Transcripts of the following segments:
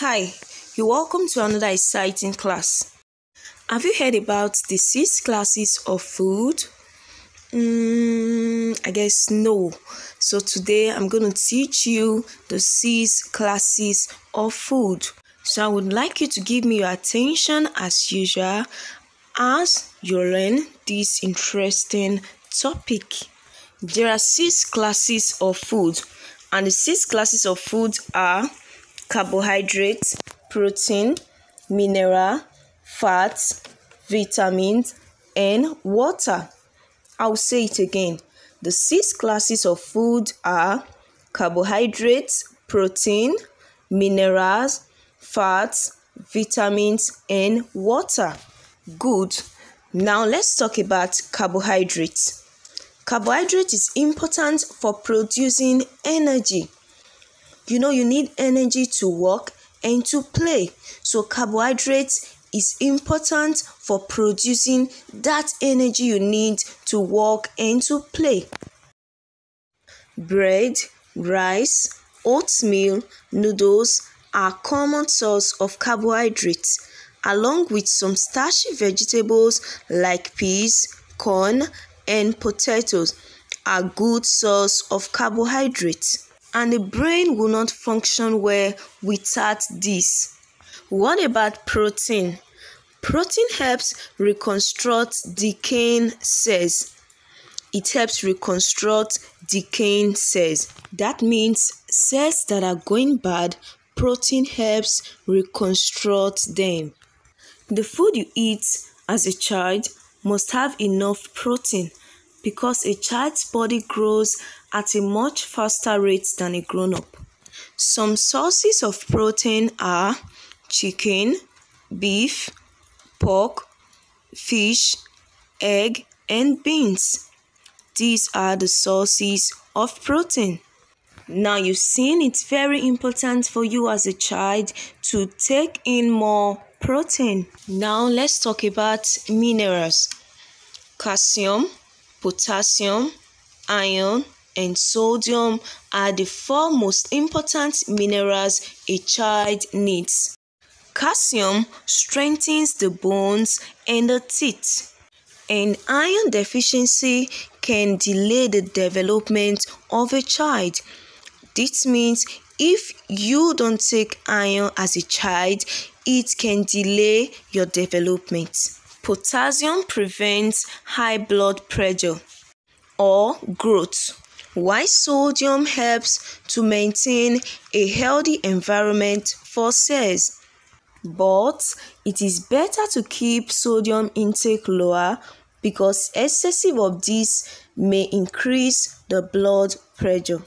Hi, you're welcome to another exciting class. Have you heard about the six classes of food? Mm, I guess no. So today I'm going to teach you the six classes of food. So I would like you to give me your attention as usual as you learn this interesting topic. There are six classes of food, and the six classes of food are carbohydrates, protein, mineral, fats, vitamins, and water. I'll say it again. The six classes of food are carbohydrates, protein, minerals, fats, vitamins, and water. Good. Now let's talk about carbohydrates. Carbohydrate is important for producing energy. You know you need energy to work and to play. So carbohydrates is important for producing that energy you need to work and to play. Bread, rice, oatmeal, noodles are common source of carbohydrates along with some starchy vegetables like peas, corn, and potatoes are good source of carbohydrates and the brain will not function well without this. What about protein? Protein helps reconstruct decaying cells. It helps reconstruct decaying cells. That means cells that are going bad, protein helps reconstruct them. The food you eat as a child must have enough protein because a child's body grows at a much faster rate than a grown up. Some sources of protein are chicken, beef, pork, fish, egg, and beans. These are the sources of protein. Now you've seen it's very important for you as a child to take in more protein. Now let's talk about minerals. Calcium, potassium, iron, and sodium are the four most important minerals a child needs. Calcium strengthens the bones and the teeth, and iron deficiency can delay the development of a child. This means if you don't take iron as a child, it can delay your development. Potassium prevents high blood pressure or growth, while sodium helps to maintain a healthy environment for cells. But it is better to keep sodium intake lower because excessive of this may increase the blood pressure.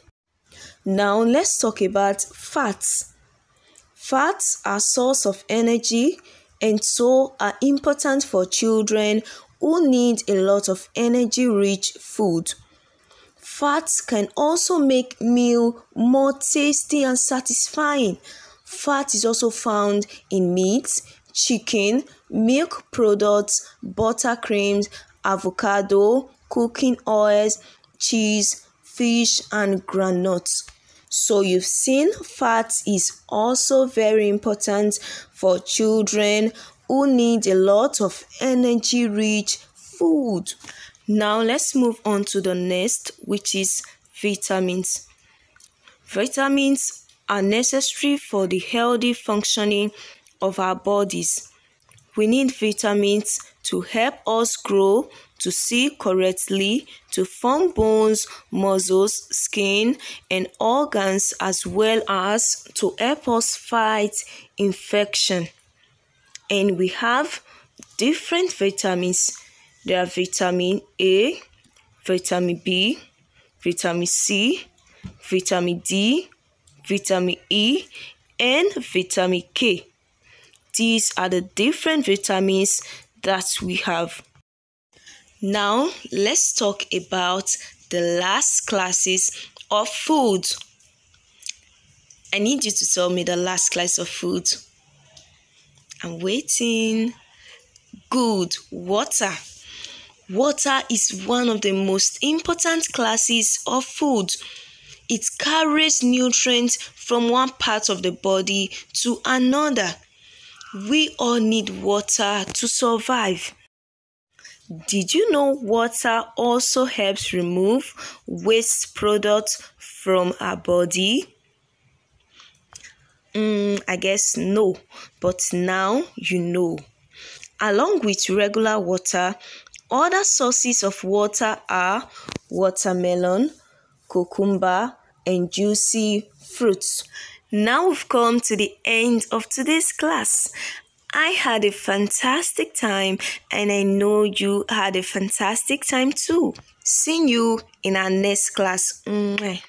Now let's talk about fats. Fats are source of energy and so are important for children who need a lot of energy rich food. Fats can also make meal more tasty and satisfying. Fat is also found in meat, chicken, milk products, buttercreams, avocado, cooking oils, cheese, fish and granules. So you've seen fat is also very important for children who need a lot of energy rich food. Now let's move on to the next which is vitamins. Vitamins are necessary for the healthy functioning of our bodies. We need vitamins to help us grow, to see correctly, to form bones, muscles, skin, and organs, as well as to help us fight infection. And we have different vitamins. There are vitamin A, vitamin B, vitamin C, vitamin D, vitamin E, and vitamin K. These are the different vitamins that we have. Now, let's talk about the last classes of food. I need you to tell me the last class of food. I'm waiting. Good. Water. Water is one of the most important classes of food. it carries nutrients from one part of the body to another. We all need water to survive. Did you know water also helps remove waste products from our body? Mm, I guess no, but now you know. Along with regular water, other sources of water are watermelon, cucumber, and juicy fruits. Now we've come to the end of today's class. I had a fantastic time and I know you had a fantastic time too. See you in our next class. Mwah.